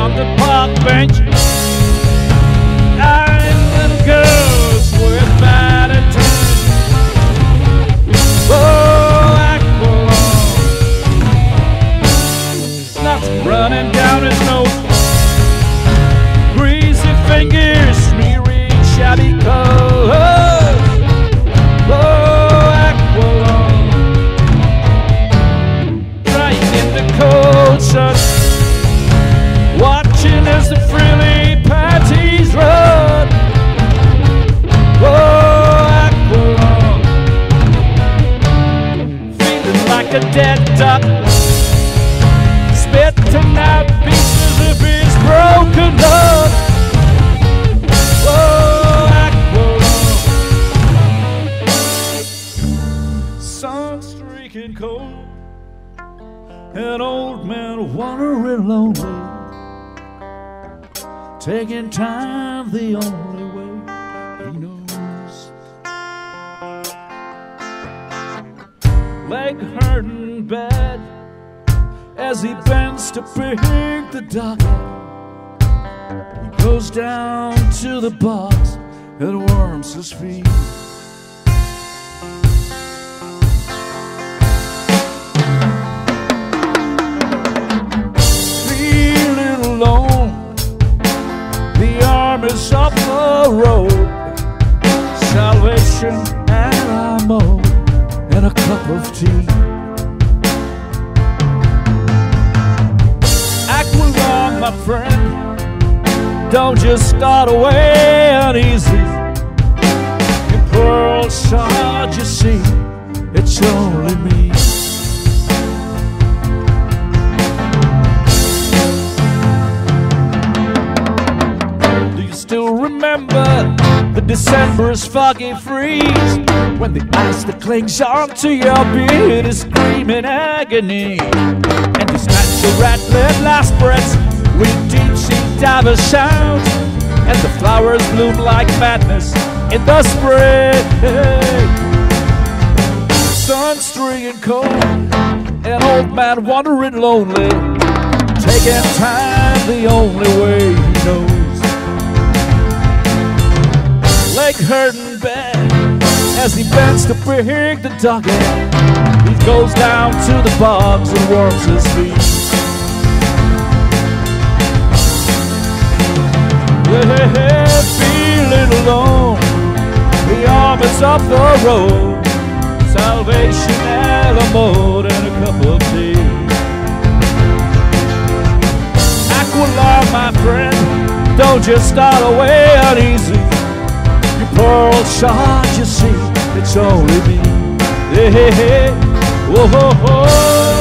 on the park bench. Like a dead duck. Spitting out pieces of his broken love. Oh, Aqualung. Sun streaking cold. An old man wandering lonely. Taking time the only way he knows. Leg hurting bad as he bends to pick the docket. He goes down to the box and warms his feet. Feeling alone, the armies up the road, salvation and ammo, and a cup of tea. My friend, don't just start away uneasy. In pearl shard, you see, it's only me. Do you still remember the December's foggy freeze when the ice that clings onto your beard is screaming agony? And you snatch your rattling last breaths with deep sea diver sounds, and the flowers bloom like madness in the spring. Sun streaking cold, an old man wandering lonely, taking time the only way he knows. Leg hurting bad as he bends to pick the docket. He goes down to the bogs and warms his feet. Feeling alone. The arm is the road. Salvation and a mold and a cup of tea. Aqualung, my friend, don't just start away uneasy. You poor old shot, you see, it's only me. Hey, hey, hey. Whoa, whoa, whoa.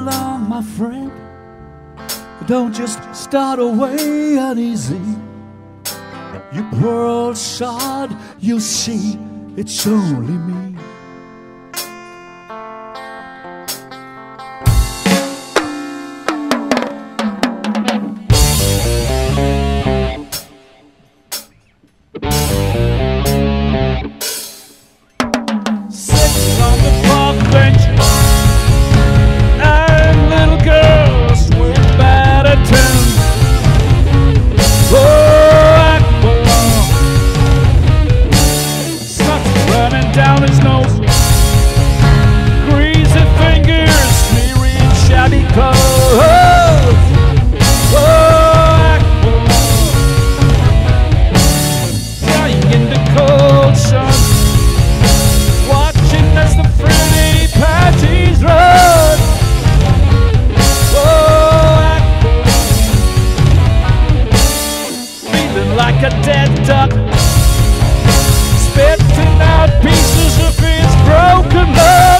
Aqualung, my friend, don't just start away uneasy. You poor old sod, you see, it's only me. set up. Spitting out pieces of his broken love